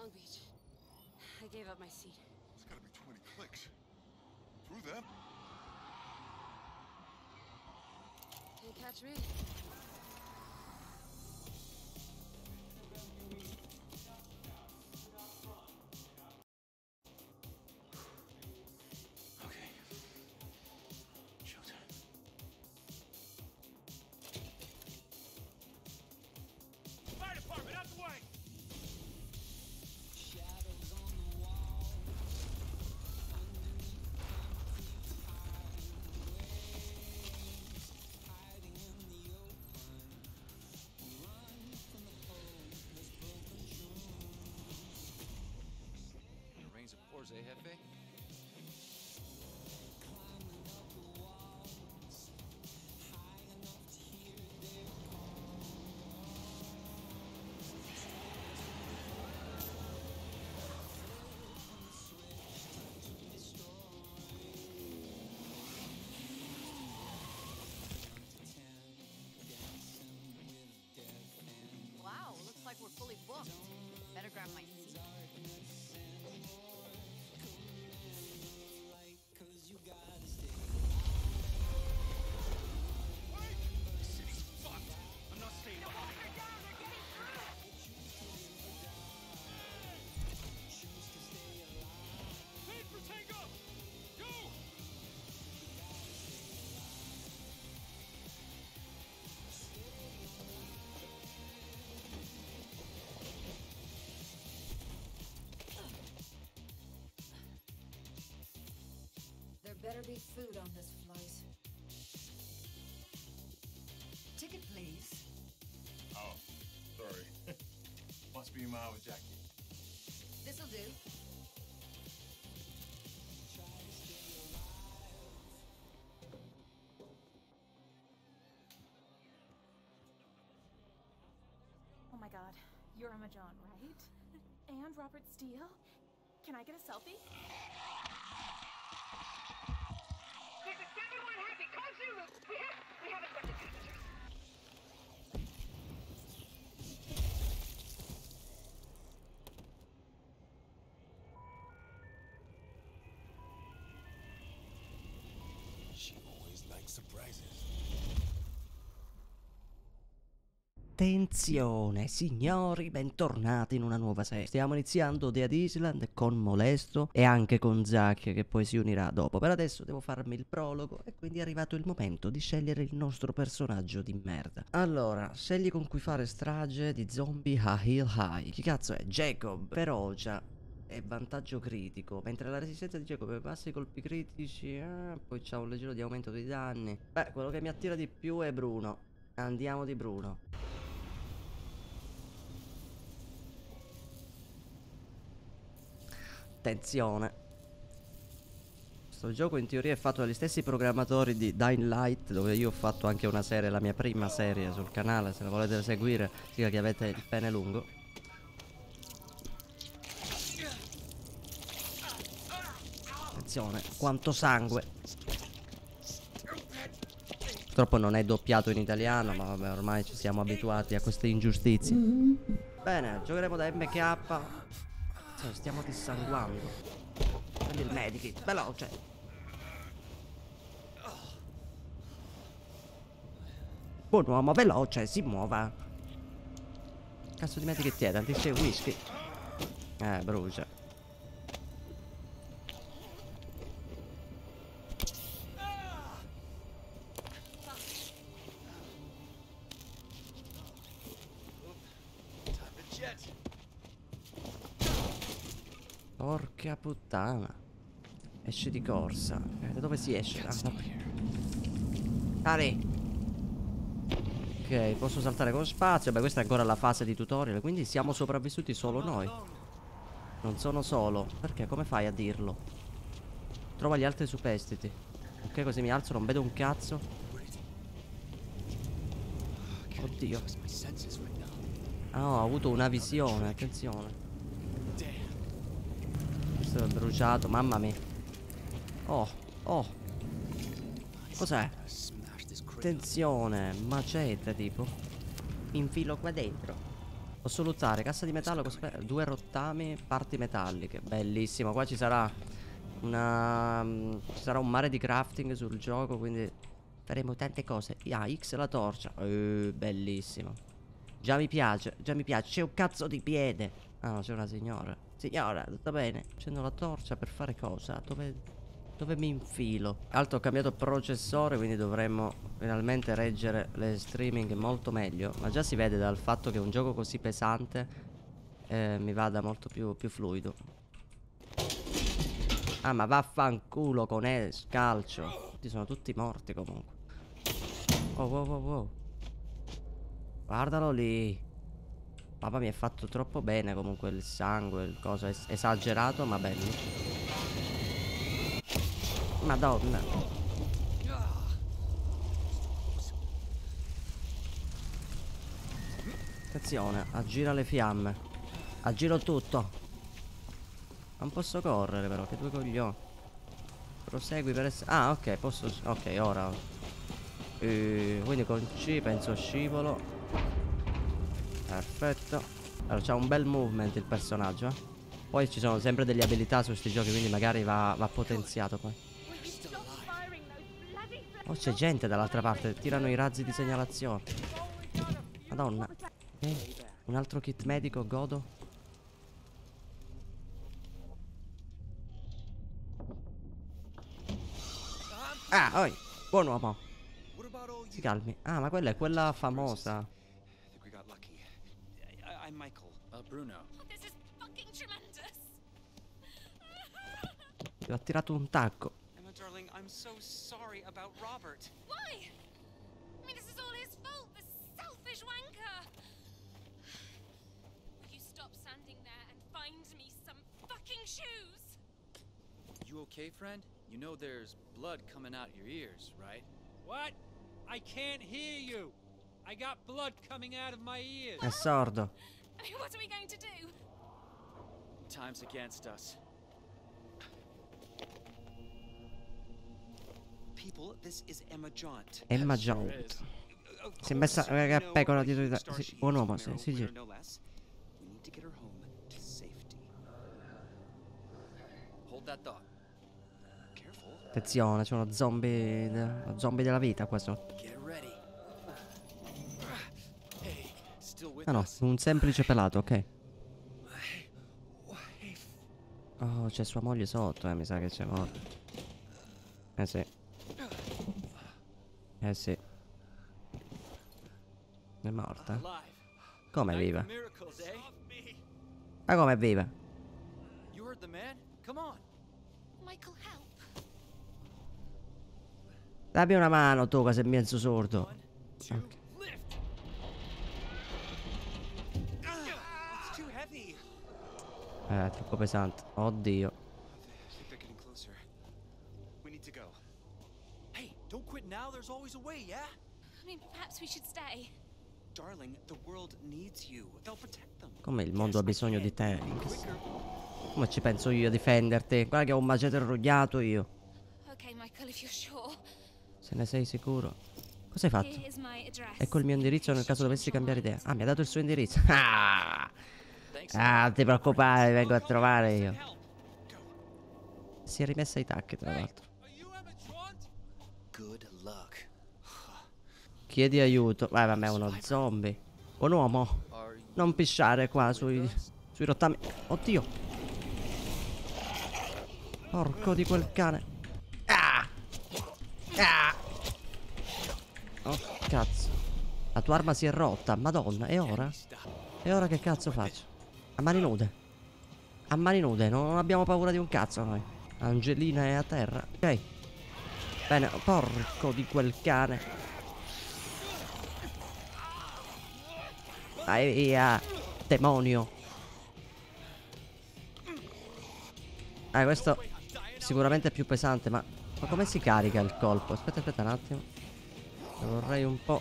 Long Beach. I gave up my seat. It's gotta be 20 clicks. Through them? Can't catch me. Rains of pores, eh, Hefe? Better be food on this flight. Ticket, please. Oh, sorry. Must be Ma with Jackie. This'll do. Oh my god, you're Emma John, right? And Robert Steele? Can I get a selfie? 7-1 Happy. Call Zulu. We have, we have accepted passengers. Attenzione, signori, bentornati in una nuova serie. Stiamo iniziando Dead Island con Molesto e anche con Zack che poi si unirà dopo. Per adesso devo farmi il prologo e quindi è arrivato il momento di scegliere il nostro personaggio di merda. Allora, scegli con cui fare strage di zombie a Hill High. Chi cazzo è? Jacob, ferocia e vantaggio critico, mentre la resistenza di Jacob è bassi colpi critici, eh, poi c'ha un leggero di aumento dei danni. Beh, quello che mi attira di più è Bruno. Andiamo di Bruno. Attenzione. Questo gioco in teoria è fatto dagli stessi programmatori di Dying Light, dove io ho fatto anche una serie, la mia prima serie sul canale, se la volete seguire, significa che avete il pene lungo. Attenzione, quanto sangue. Purtroppo non è doppiato in italiano, ma vabbè, ormai ci siamo abituati a queste ingiustizie. Bene, giocheremo da MK. Cioè, stiamo dissanguando. Prendi il medikit, veloce. Buon uomo, veloce, si muova. Cazzo di medikit è? Tanti whisky. Eh, brucia. Jet. Porca puttana. Esce di corsa. Eh, da dove si esce? Ah. Ok, posso saltare con spazio. Beh, questa è ancora la fase di tutorial. Quindi siamo sopravvissuti solo noi. Non sono solo. Perché? Come fai a dirlo? Trova gli altri superstiti. Ok, così mi alzo, non vedo un cazzo. Oddio. Ah, ho avuto una visione, attenzione. Questo è bruciato, mamma mia. Oh, oh. Cos'è? Attenzione, macete tipo. Infilo qua dentro. Posso lottare, cassa di metallo, cos'è? due rottami, parti metalliche. Bellissimo, qua ci sarà una... mm, ci sarà un mare di crafting sul gioco, quindi faremo tante cose. Ah, X la torcia. Eh, bellissimo. Già mi piace, già mi piace. C'è un cazzo di piede. Ah no, c'è una signora. Signora, tutto bene? Accendo la torcia per fare cosa? Dove... Dove mi infilo? Alto ho cambiato processore quindi dovremmo finalmente reggere le streaming molto meglio Ma già si vede dal fatto che un gioco così pesante eh, mi vada molto più, più fluido Ah ma vaffanculo con E, scalcio Tutti sono tutti morti comunque Oh wow wow wow Guardalo lì Papà mi è fatto troppo bene comunque il sangue, il coso es esagerato ma bello Madonna. Attenzione, aggira le fiamme. Aggiro tutto. Non posso correre però, che due coglioni. Prosegui per essere... Ah, ok, posso... Ok, ora... Eh, quindi con C penso scivolo. Perfetto. Allora, c'ha un bel movement il personaggio, eh. Poi ci sono sempre delle abilità su questi giochi, quindi magari va, va potenziato poi. Oh, c'è gente dall'altra parte. Tirano i razzi di segnalazione. Madonna. Eh, un altro kit medico, godo. Ah, oi. Buon uomo. Si calmi. Ah, ma quella è quella famosa. I'm Michael. Uh, Bruno. This is fucking tremendous. Ti ho tirato un tacco. Emma, darling, I'm so sorry about Robert. Why? I mean, this is all his fault. The selfish wanker. Will you stop standing there and find me some fucking shoes? You okay, friend? You know there's blood coming out your ears, right? What? I can't hear you. I got blood coming out of my ears. È sordo. I mean, what are we going to do? Time's against us. People, this is Emma Jaunt. Emma Jaunt. Si è messa eh, know pecora dietro di a te. Sì, is, uomo, sì, thought. Careful. Attenzione, c'è uno zombie. uno zombie della vita qua sotto. Get ready. Hey, still with Ah no, un semplice pelato, ok. Oh, c'è sua moglie sotto, eh, mi sa che c'è morta. Eh sì. Eh sì. È morta? Come è viva? Ma come è viva? Dammi una mano tu che sei mezzo sordo. One, Eh, è troppo pesante. Oddio. Hey, don't quit now. There's always a way, yeah? I mean, perhaps we should stay. Darling, the world needs you. They'll protect them. Come il mondo ha bisogno di te. Come ci penso io a difenderti? Guarda che ho un macete arrugnato io. Okay, Michael, if you're sure. Se ne sei sicuro? Cosa hai fatto? Ecco il mio indirizzo nel caso dovessi cambiare idea. Ah, mi ha dato il suo indirizzo. Ah, ah non ti preoccupare, vengo a trovare io. Si è rimessa i tacchi, tra l'altro. Chiedi aiuto. Vai, vabbè, uno zombie. Buon uomo. Non pisciare qua sui, sui rottami. Oddio. Porco di quel cane. Ah! Ah! Oh, cazzo. La tua arma si è rotta. Madonna, e ora? E ora che cazzo faccio? A mani nude. A mani nude, non abbiamo paura di un cazzo noi. Angelina è a terra. Ok. Bene, porco di quel cane. Vai via, demonio. Eh, questo sicuramente è più pesante, ma... Ma come si carica il colpo? Aspetta, aspetta un attimo. Vorrei un po'...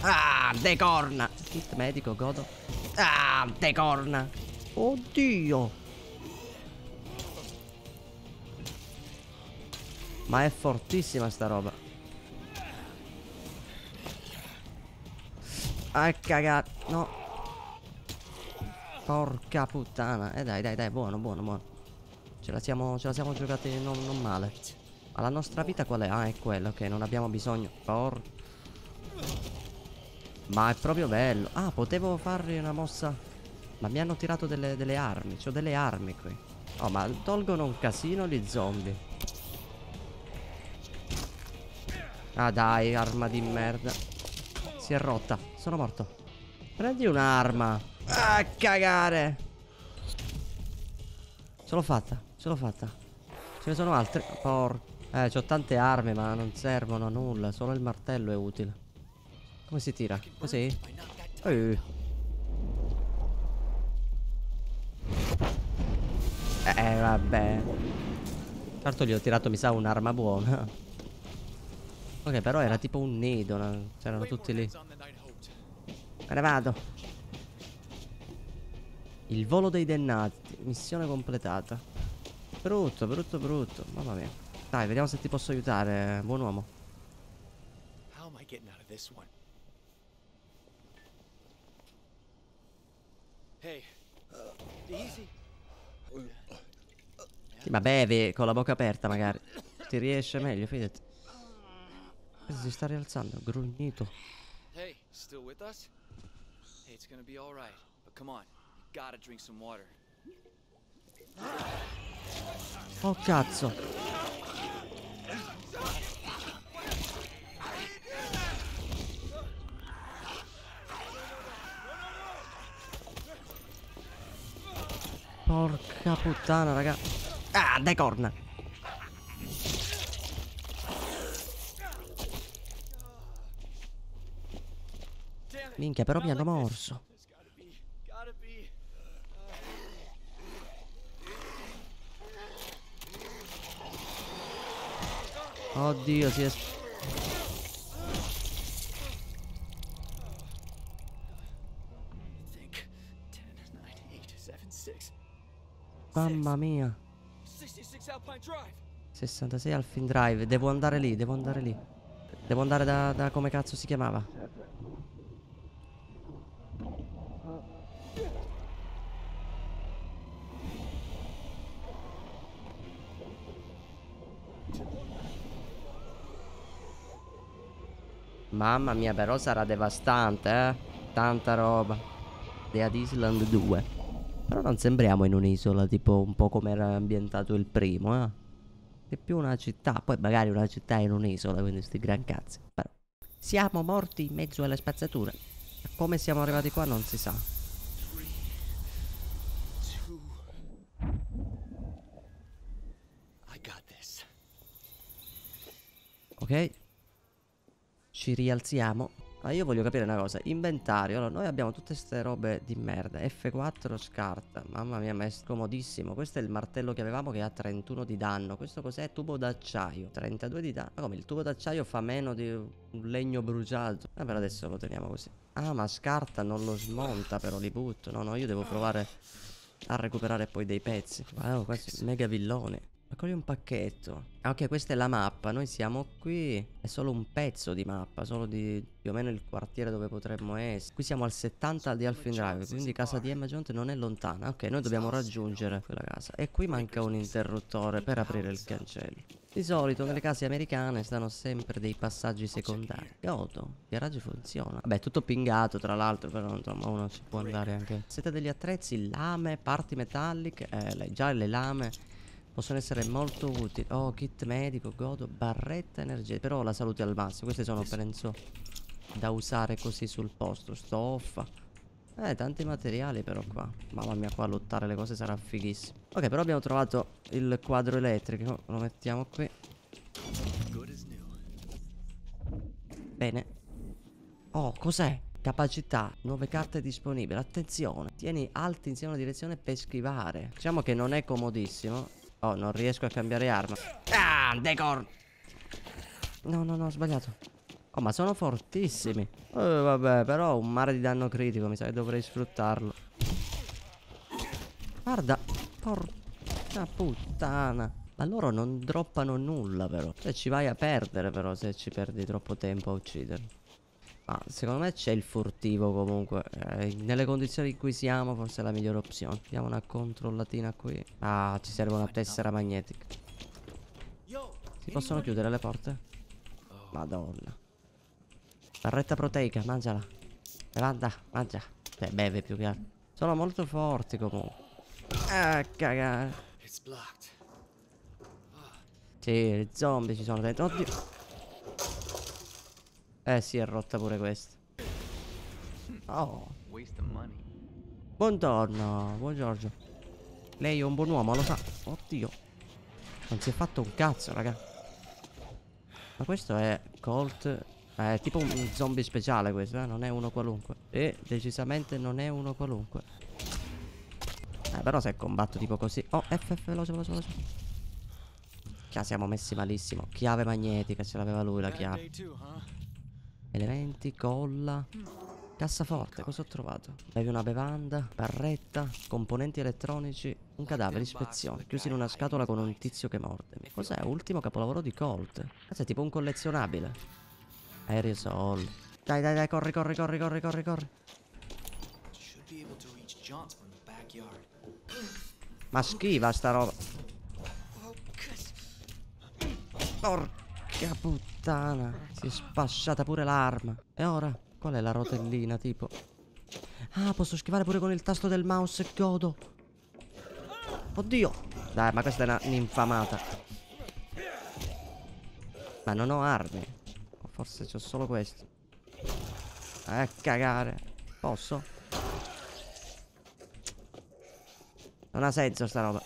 Ah, decorna! Kit medico, godo. Ah, decorna! Oddio! Ma è fortissima sta roba. Ah, cagare. No. Porca puttana. Eh dai, dai, dai, buono, buono, buono. Ce la siamo, ce la siamo giocati non, non male. Ma la nostra vita qual è? Ah, è quella, ok, non abbiamo bisogno. Por... Ma è proprio bello. Ah, potevo fargli una mossa. Ma mi hanno tirato delle, delle armi. C'ho delle armi qui. Oh, ma tolgono un casino gli zombie. Ah, dai, arma di merda. Si è rotta. Sono morto. Prendi un'arma. Ah, cagare. Ce l'ho fatta. Ce l'ho fatta. Ce ne sono altre. Por... Eh, ho tante armi, ma non servono a nulla. Solo il martello è utile. Come si tira? Così? Eh. Eh, vabbè. Certo gli ho tirato, mi sa, un'arma buona. Ok, però era tipo un nido. no? C'erano tutti lì. Me ne vado. Il volo dei dennati. Missione completata. Brutto, brutto, brutto. Mamma mia. Dai, vediamo se ti posso aiutare, buon uomo. How am I getting out of this one? Hey, easy. Sì, ma bevi con la bocca aperta magari. Ti riesce meglio, fidati. Si sta rialzando, grugnito. Hey, still with us? Hey, it's gonna be alright. But come on, you gotta drink some water. Oh cazzo. Porca puttana, raga. Ah, dai corna. Minchia, però mi hanno morso. Oddio, si è... Mamma mia. 66 Alpine Drive. 66 Alfin Drive. Devo andare lì, devo andare lì. Devo andare da, da come cazzo si chiamava. Mamma mia, però sarà devastante, eh. Tanta roba. Dead Island 2. Però non sembriamo in un'isola, tipo un po' come era ambientato il primo, eh. È più una città, poi magari una città in un'isola, quindi sti gran cazzi. Però siamo morti in mezzo alle spazzature. Come siamo arrivati qua non si sa. Ok. Ci rialziamo. Ma io voglio capire una cosa. Inventario. Allora, noi abbiamo tutte queste robe di merda. F4 scarta. Mamma mia, ma è scomodissimo. Questo è il martello che avevamo che ha 31 di danno. Questo cos'è? Tubo d'acciaio. 32 di danno. Ma come? Il tubo d'acciaio fa meno di un legno bruciato. Eh, per adesso lo teniamo così. Ah, ma scarta non lo smonta, però li butto. No, no, io devo provare a recuperare poi dei pezzi. Wow, questo mega villone. Eccoli un pacchetto. Ah, ok, questa è la mappa. Noi siamo qui. È solo un pezzo di mappa. Solo di più o meno il quartiere dove potremmo essere. Qui siamo al 70 di Alfin Drive. Quindi casa di Emma Jonte non è lontana. Ok, noi dobbiamo raggiungere quella casa. E qui manca un interruttore per aprire il cancello. Di solito nelle case americane stanno sempre dei passaggi secondari. Godo, il garage funziona. Vabbè, tutto pingato tra l'altro, però insomma uno ci può andare anche. Siete degli attrezzi, lame, parti metalliche. Eh, già le lame possono essere molto utili. Oh, kit medico, godo, barretta energetica. Però la salute al massimo. Queste sono penso da usare così sul posto. Stoffa. Eh, tanti materiali però qua. Mamma mia, qua lottare le cose sarà fighissimo. Ok, però abbiamo trovato il quadro elettrico. Lo mettiamo qui. Bene. Oh, cos'è? Capacità, nuove carte disponibili. Attenzione, tieni alti insieme alla direzione per schivare. Diciamo che non è comodissimo. Oh, non riesco a cambiare arma. Ah, decor. No, no, no, ho sbagliato. Oh, ma sono fortissimi. Eh, vabbè, però un mare di danno critico, mi sa che dovrei sfruttarlo. Guarda, porca puttana. Ma loro non droppano nulla, però. Cioè, ci vai a perdere, però, se ci perdi troppo tempo a ucciderli. Ma secondo me c'è il furtivo comunque. Eh, nelle condizioni in cui siamo, forse è la migliore opzione. Diamo una controllatina qui. Ah, ci serve una tessera magnetica. Si possono chiudere le porte? Madonna. Barretta proteica, mangiala. Levanta, mangia. Cioè, beve più che altro. Sono molto forti comunque. Ah, cagare. Sì, i zombie ci sono dentro. Oddio. Eh sì, è rotta pure questa. Oh. Buongiorno, buon Giorgio. Lei è un buon uomo, lo sa. Oddio. Non si è fatto un cazzo, raga. Ma questo è Colt. È tipo un zombie speciale questo, eh? Non è uno qualunque. E decisamente non è uno qualunque. Eh, però se combatto tipo così. Oh, F, F, veloce, veloce, veloce. Chia, siamo messi malissimo. Chiave magnetica, ce l'aveva lui la chiave. Elementi, colla. Cassaforte, cosa ho trovato? Bevi una bevanda, barretta, componenti elettronici, un cadavere, ispezione, chiusi in una scatola con un tizio che morde. Cos'è? Ultimo capolavoro di Colt. Questo è tipo un collezionabile. Aerosol. Dai, dai, dai, corri, corri, corri, corri, corri, corri. Ma schiva sta roba. Porca puttana. Si è spasciata pure l'arma. E ora? Qual è la rotellina, tipo? Ah, posso schivare pure con il tasto del mouse e godo. Oddio. Dai, ma questa è una- un'infamata. Ma non ho armi. O forse c'ho solo questo. Eh, cagare. Posso? Non ha senso sta roba.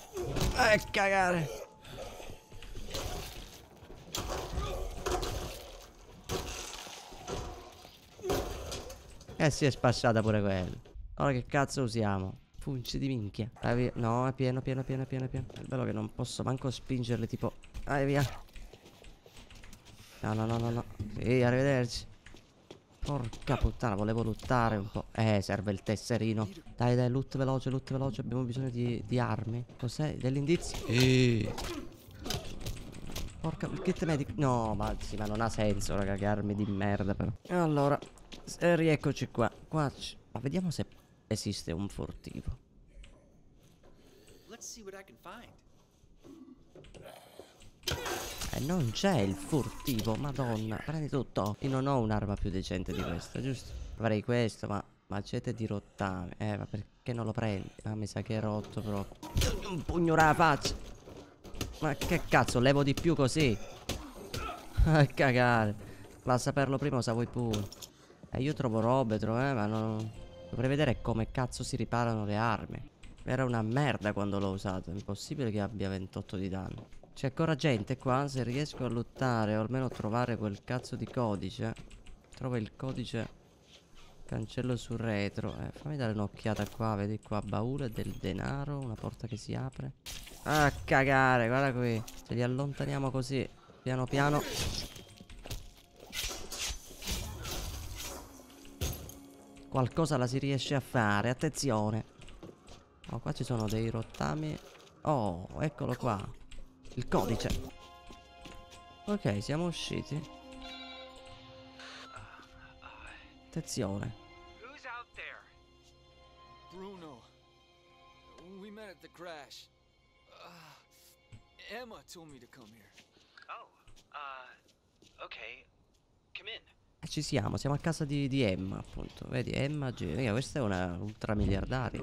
Eh, cagare. Eh si è spasciata pure quella. Ora che cazzo usiamo? Funci di minchia. Vai via. No, è pieno, pieno, pieno, pieno, pieno. È bello che non posso manco spingerle tipo. Vai via. No, no, no, no, no. Sì, arrivederci. Porca puttana, volevo lottare un po'. Eh, serve il tesserino. Dai, dai, loot veloce, loot veloce. Abbiamo bisogno di, di armi. Cos'è? Degli indizi? Eh. Porca, il kit medico. No, ma sì, ma non ha senso, raga, che armi di merda, però. Allora, eh, rieccoci qua. Qua Ma vediamo se esiste un furtivo. Eh, non c'è il furtivo, madonna. Prendi tutto. Io non ho un'arma più decente di questa, giusto? Avrei questo, ma macete di rottame. Eh, ma perché non lo prendi? Ah, mi sa che è rotto proprio. Un pugno alla faccia. Ma che cazzo, levo di più così? A cagare. Ma a saperlo prima sa voi pure. Eh, io trovo robe, trovo, eh, ma non... Dovrei vedere come cazzo si riparano le armi. Era una merda quando l'ho usato. È impossibile che abbia 28 di danno. C'è ancora gente qua. Se riesco a lottare o almeno trovare quel cazzo di codice. Trovo il codice. Cancello sul retro. Eh, fammi dare un'occhiata qua. Vedi qua. Baule del denaro. Una porta che si apre. Ah, cagare. Guarda qui. Se li allontaniamo così. Piano piano. Qualcosa la si riesce a fare. Attenzione. Oh, qua ci sono dei rottami. Oh, eccolo qua. Il codice. Ok, siamo usciti. Attenzione. Who's out there? Bruno. We met at the crash. Uh, Emma told me to come here. Oh, uh, okay. Come in. Ci siamo, siamo a casa di, di Emma, appunto. Vedi, Emma G. Questa è una ultramiliardaria.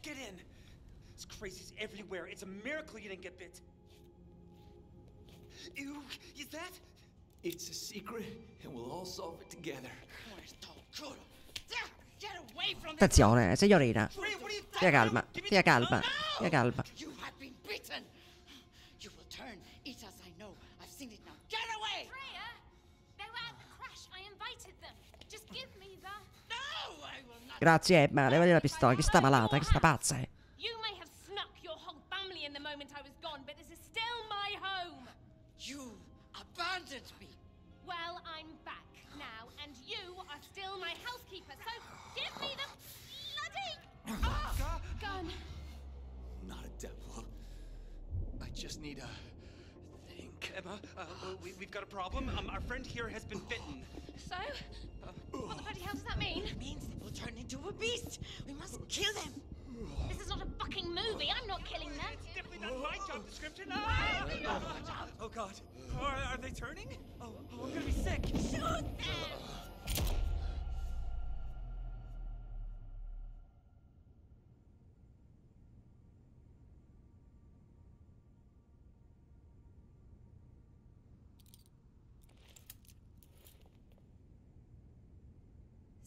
Get in! It's crazies everywhere. It's a miracle you didn't get bit. Ew, is that? It's a secret, and we'll all solve it together. Attenzione, signorina. Are you Stia calma, stia calma, stia calma. Grazie Emma, levati la pistola, che sta malata, che sta pazza. eh. You may have snuck your whole family in the moment I was gone, but this is still my home. You abandoned me. Well, I'm back now, and you are still my housekeeper, so give me the bloody gun. Not a devil. I just need a think. Emma, uh, we, we've got a problem. Um, our friend here has been bitten. So? What the bloody hell does that mean? It means they will turn into a beast. We must kill them. This is not a fucking movie. I'm not killing them. It's definitely not my job description. Ah! Oh God, are, are they turning? Oh, oh, I'm gonna be sick. Shoot them!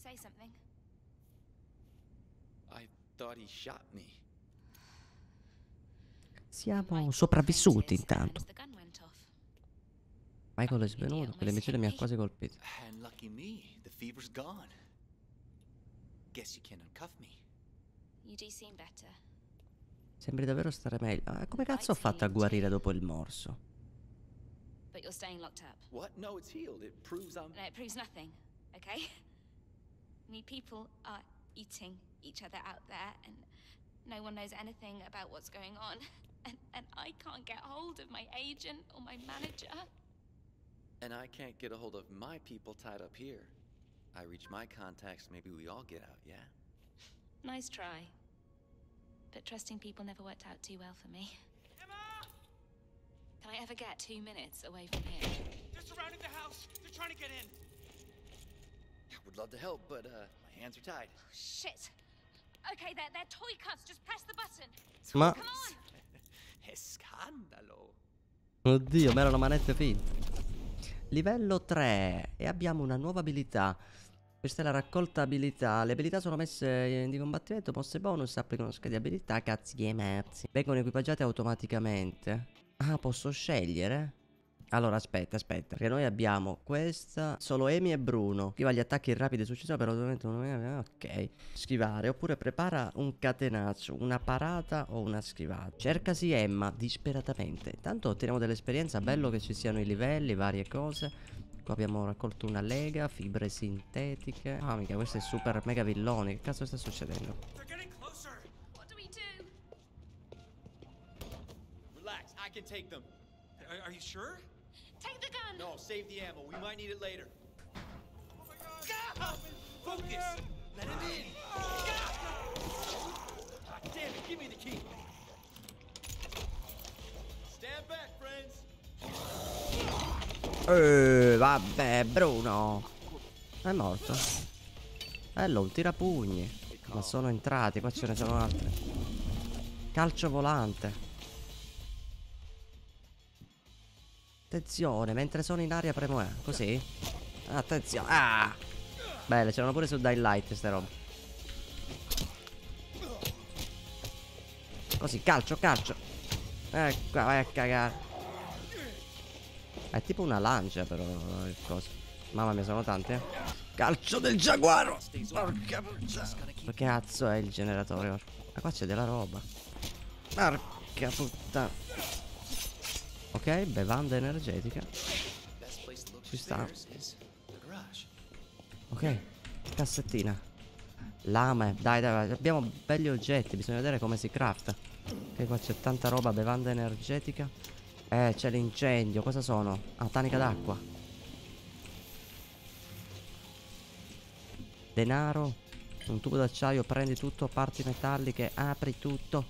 Say something. Siamo sopravvissuti intanto. Michael è svenuto, quell'imbecille mi ha quasi colpito. And lucky me, the fever's gone. Guess you can uncuff me. You do seem better. Sembri davvero stare meglio. Ah, come cazzo ho fatto a guarire dopo il morso? But you're staying locked up. What? No, it's healed. It proves I'm. No, it proves nothing, okay? I mean, people are eating each other out there, and no one knows anything about what's going on. And, and I can't get hold of my agent or my manager. And I can't get a hold of my people tied up here. I reach my contacts, maybe we all get out, yeah? Nice try. But trusting people never worked out too well for me. Emma! Can I ever get two minutes away from here? They're surrounding the house. They're trying to get in. I would love to help, but uh, my hands are tied. Shit! Okay, they're, they're toy cuffs. Just press the button. Ma... Come on! È scandalo. Oddio, ma erano manette finte. Livello 3. E abbiamo una nuova abilità. Questa è la raccolta abilità. Le abilità sono messe di combattimento, mosse bonus, applicano schede abilità, cazzi e mazzi. Vengono equipaggiate automaticamente. Ah, posso scegliere? Allora, aspetta, aspetta. Perché noi abbiamo questa. Solo Amy e Bruno. Schiva gli attacchi rapidi e successivi per ovviamente un. Ok. Schivare. Oppure prepara un catenaccio, una parata o una schivata. Cercasi Emma disperatamente. Intanto otteniamo dell'esperienza. Bello che ci siano i livelli, varie cose. Qua abbiamo raccolto una lega, fibre sintetiche. Ah, mica, questo è super mega villone. Che cazzo sta succedendo? Relax, I can take them. Are, are you sure? Take the gun! No, save the ammo. We might need it later. Focus. Let him in. Ah, damn it, give me the key. Stand back, friends. Eh, vabbè, Bruno. È morto. Bello, un tirapugni. Ma sono entrati, qua ce ne sono altri. Calcio volante. Attenzione, mentre sono in aria premo E. Così. Attenzione. Ah! Belle, c'erano pure su Dying Light ste robe. Così, calcio, calcio. Eh, qua, vai a cagare. È tipo una lancia però il. Mamma mia, sono tante, eh. Calcio del giaguaro! Porca puttana. Che cazzo è il generatore? Ma qua c'è della roba. Porca puttana. Bevanda energetica. Ci sta. Ok, cassettina. Lame, dai, dai, abbiamo belli oggetti, bisogna vedere come si crafta. Ok, qua c'è tanta roba, bevanda energetica. Eh, c'è l'incendio, cosa sono? Ah, tanica d'acqua. Denaro. Un tubo d'acciaio, prendi tutto, parti metalliche, apri tutto.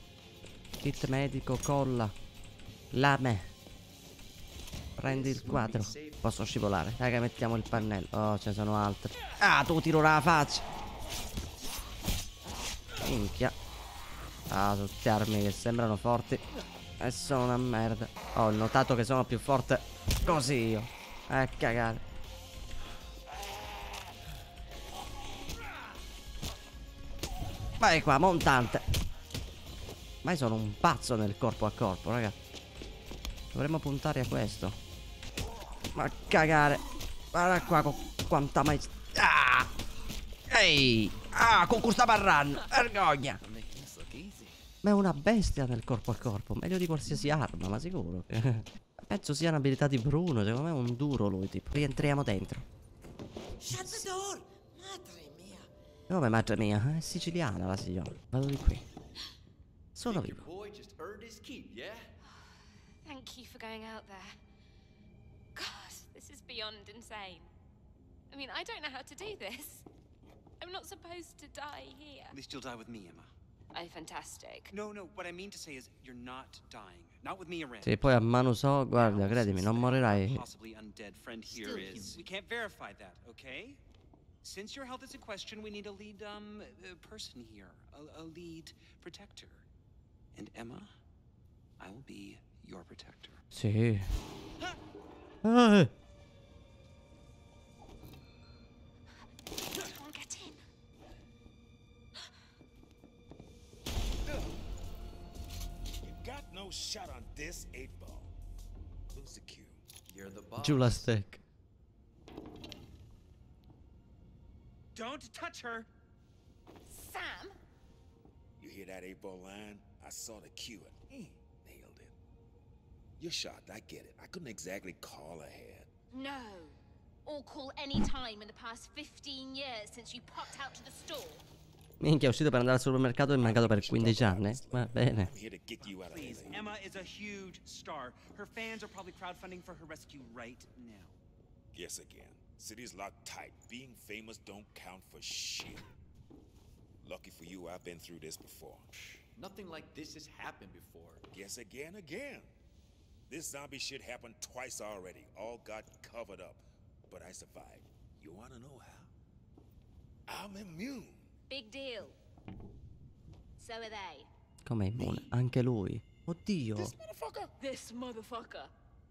Kit medico, colla. Lame. Prendi il quadro. Posso scivolare. Che mettiamo il pannello. Oh, ce ne sono altri. Ah, tu tiro la faccia. Minchia. Ah, tutte armi che sembrano forti. E sono una merda. Ho notato che sono più forte così io. Eh, cagare. Vai qua, montante. Ma io sono un pazzo nel corpo a corpo, raga. Dovremmo puntare a questo. Ma cagare. Guarda qua con quanta mai... Ah! Ehi! Ah, con questa parranno! Vergogna! Ma è una bestia nel corpo a corpo, meglio di qualsiasi arma, ma sicuro. Penso sia un'abilità di Bruno, secondo me è un duro lui, tipo. Rientriamo dentro. Shut the door! Madre mia! Come madre mia, è siciliana la signora. Vado di qui. Sono vivo. Thank you for going out there. Beyond insane. I mean, I don't know how to do this. I'm not supposed to die here. At least you'll die with me, Emma. Oh, fantastic. No, no, what I mean to say is you're not dying. Not with me around. Se poi a mano so, guarda, credimi, non morirai. Possibly undead friend here Still is. We can't verify that, okay? Since your health is in question, we need a lead um person here, a, a lead protector. And Emma, I will be your protector. Sì. Eh. No shot on this eight ball. Who's the cue? You're the boss. Giù la stack. Don't touch her. Sam? You hear that eight ball line? I saw the cue and mm, nailed it. You're shocked, I get it. I couldn't exactly call ahead. No. Or call any time in the past 15 years since you popped out to the store. Minchia, è uscito per andare al supermercato e è mancato per 15 anni. Va bene. I'm here to get you out of Please, Emma is a huge star. Her fans are probably crowdfunding for her rescue right now. Guess again. City's locked tight. Being famous don't count for shit. Lucky for you, I've been through this before. Nothing like this has happened before. Guess again, again. This zombie shit happened twice already. All got covered up. But I survived. You wanna know how? I'm immune. Big deal. So are they. Come immune? Anche lui. Oddio. This motherfucker.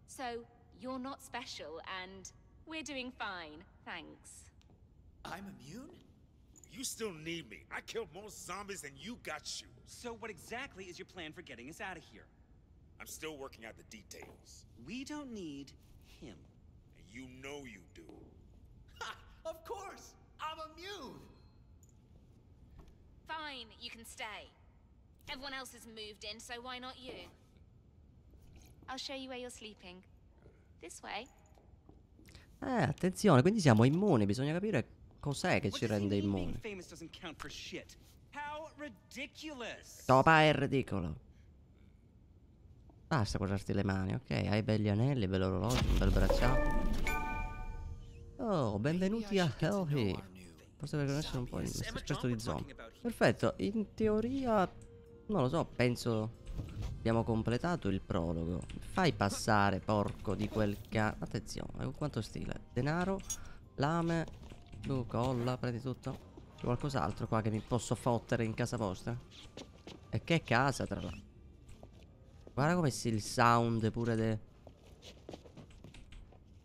So, you're not special and we're doing fine, thanks. I'm immune? You still need me. I killed more zombies than you got you. So, what exactly is your plan for getting us out of here? I'm still working out the details. We don't need him. And you know you do. Ha! Of course! I'm immune! Fine, you can stay. Everyone else has moved in, so why not you? I'll show you where you're sleeping. This way. Eh, attenzione, quindi siamo immuni. Bisogna capire cos'è che ci rende immuni. Topa è ridicolo. Basta guardarti le mani, ok? Hai belli anelli, bello orologio, un bel bracciato. Oh, benvenuti a Hell. Forse per conoscere un po' il aspetto di zombie. Perfetto, in teoria, non lo so, penso abbiamo completato il prologo. Fai passare, porco di quel ca... Attenzione, con quanto stile. Denaro, lame, tu colla, prendi tutto. C'è qualcos'altro qua che mi posso fottere in casa vostra? E che casa, tra l'altro. Guarda come si il sound pure de...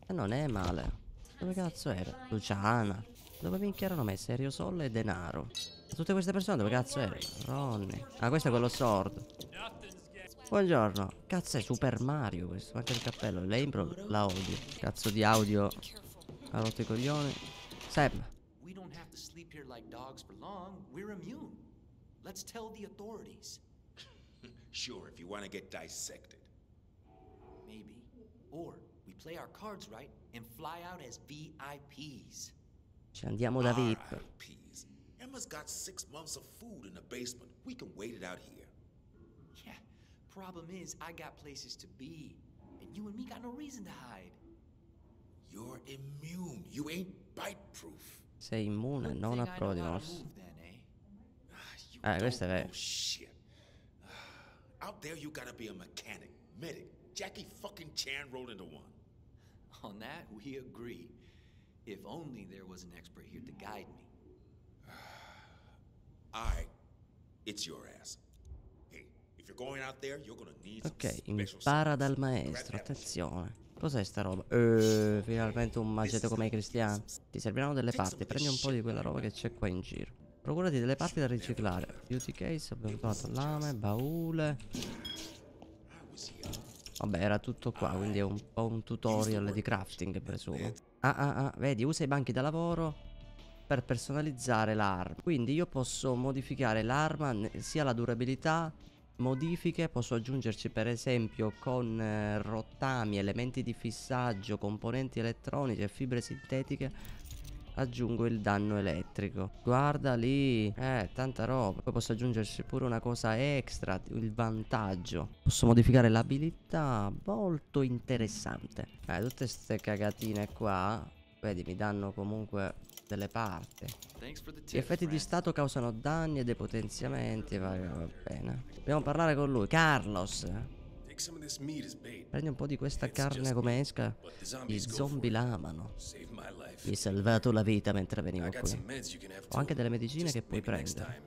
E non è male. Dove cazzo era? Luciana. Dove minchia erano messe? Aerosol e denaro. Tutte queste persone dove cazzo erano? Ronnie. Ah, questo è quello sordo. Buongiorno. Cazzo è Super Mario questo. Anche il cappello. Lei impro- la odio. Cazzo di audio. Ha rotto i coglioni. Sam. We don't have to sleep here like dogs for long. We're immune. Let's tell the authorities. Sure, if you want to get dissected. Maybe. Or we play our cards right and fly out as VIPs. Ci andiamo da VIP. RIPs. Emma's got six months of food in the basement. We can wait it out here. Yeah. Problem is, I got places to be. And you and me got no reason to hide. You're immune. You ain't bite proof. Sei immune, non a Prodimos. Ah, Eh, questo è vero. Shit. Out there, you gotta be a mechanic, medic. Jackie fucking Chan rolled into one. On that, we agree. If only there was an expert here to guide me. Right, it's your ass. Hey, if you're going out there, you're gonna need some Ok, special impara dal maestro, attenzione. Cos'è sta roba? Eh, finalmente un macete come i cristiani. Ti serviranno delle parti, prendi un po' di quella roba che c'è qua in giro. Procurati delle parti da riciclare. Beauty case, abbiamo trovato lame, baule. Vabbè, era tutto qua, quindi è un po' un tutorial di crafting, presumo. Ah, ah, ah, vedi, usa i banchi da lavoro per personalizzare l'arma. Quindi io posso modificare l'arma, sia la durabilità, modifiche, posso aggiungerci per esempio con eh, rottami, elementi di fissaggio, componenti elettronici e fibre sintetiche aggiungo il danno elettrico. Guarda lì, eh, tanta roba. Poi posso aggiungerci pure una cosa extra, il vantaggio. Posso modificare l'abilità, molto interessante. Eh, tutte queste cagatine qua, vedi, mi danno comunque delle parti. Gli effetti di stato causano danni e depotenziamenti, va, va bene. Dobbiamo parlare con lui, Carlos. Prendi un po' di questa carne come esca. Gli zombie l'amano. Mi hai salvato la vita mentre venivo qui. Ho anche delle medicine che puoi prendere.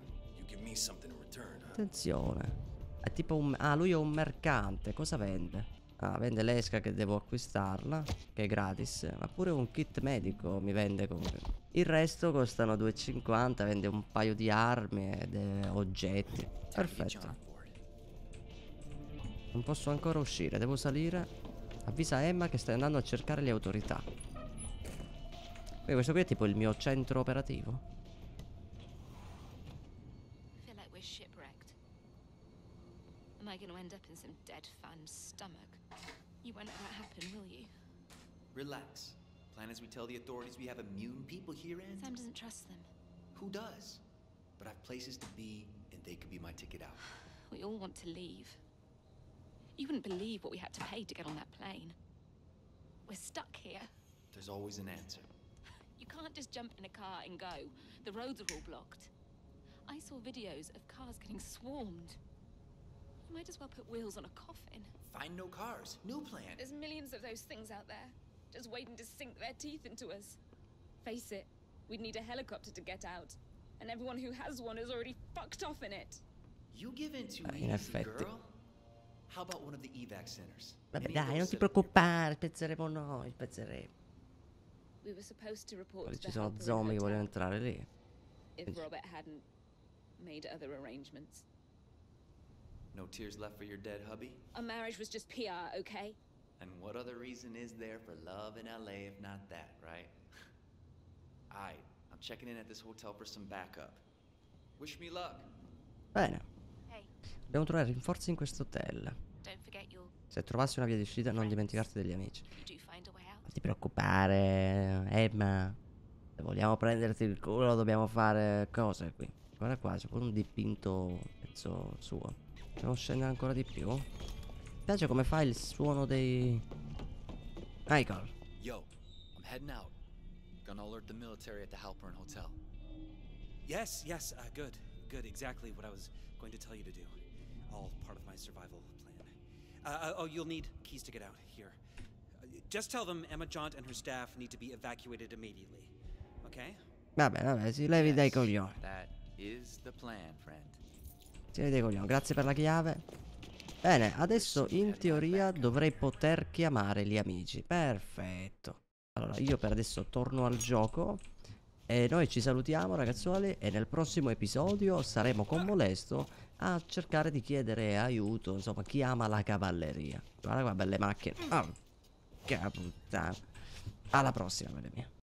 Attenzione. È tipo un... Ah, lui è un mercante. Cosa vende? Ah, vende l'esca che devo acquistarla, che è gratis. Ma pure un kit medico mi vende comunque. Il resto costano 2,50, vende un paio di armi ed oggetti. Perfetto. Non posso ancora uscire, devo salire. Avvisa Emma che stai andando a cercare le autorità. Quindi questo qui è tipo il mio centro operativo. Am I gonna end up in some dead fan's stomach? You won't let that happen, will you? Relax. Plan as we tell the authorities we have immune people here and Sam doesn't trust them. who does? But I've places to be and they could be my ticket out. We all want to leave. You wouldn't believe what we had to pay to get on that plane. We're stuck here. There's always an answer. You can't just jump in a car and go. The roads are all blocked. I saw videos of cars getting swarmed. You might as well put wheels on a coffin. Find no cars. New plan. There's millions of those things out there, just waiting to sink their teeth into us. Face it, we'd need a helicopter to get out, and everyone who has one is already fucked off in it. You give in too in easy, girl. How about one of the evac centers? Vabbè Any of dai, those non ti set up preoccupare, spezzeremo noi, spezzeremo. We were supposed to report Poi to ci the sono zombie che vogliono entrare lì. if Robert hadn't made other arrangements. No tears left for your dead hubby? Our marriage was just PR, okay? And what other reason is there for love in LA if not that, right? Alright, I'm checking in at this hotel for some backup. Wish me luck. Bene, Hey, dobbiamo trovare rinforzi in questo hotel. Se trovassi una via di uscita non dimenticarti degli amici. Non ti preoccupare, Emma. Se vogliamo prenderti il culo dobbiamo fare cose qui. Guarda qua, c'è pure un dipinto pezzo suo. Dobbiamo scendere ancora di più. Mi piace come fa il suono dei... Michael. Yo, I'm heading out. Gonna alert the military at the Halpern Hotel. Yes, yes, uh, good. Good, exactly what I was going to tell you to do. All part of my survival plan. Uh, uh, oh, you'll need keys to get out. Here. Uh, just tell them Emma Jaunt and her staff need to be evacuated immediately. Okay? Vabbè, vabbè, si levi dai coglioni. That is the plan, friend. Si levi dai coglioni. Grazie per la chiave. Bene, adesso in teoria dovrei poter chiamare gli amici. Perfetto. Allora, io per adesso torno al gioco. E noi ci salutiamo ragazzuoli e nel prossimo episodio saremo con Molesto a cercare di chiedere aiuto, insomma, chi ama la cavalleria. Guarda qua, belle macchine. Oh, puttana. Alla prossima, belle mie.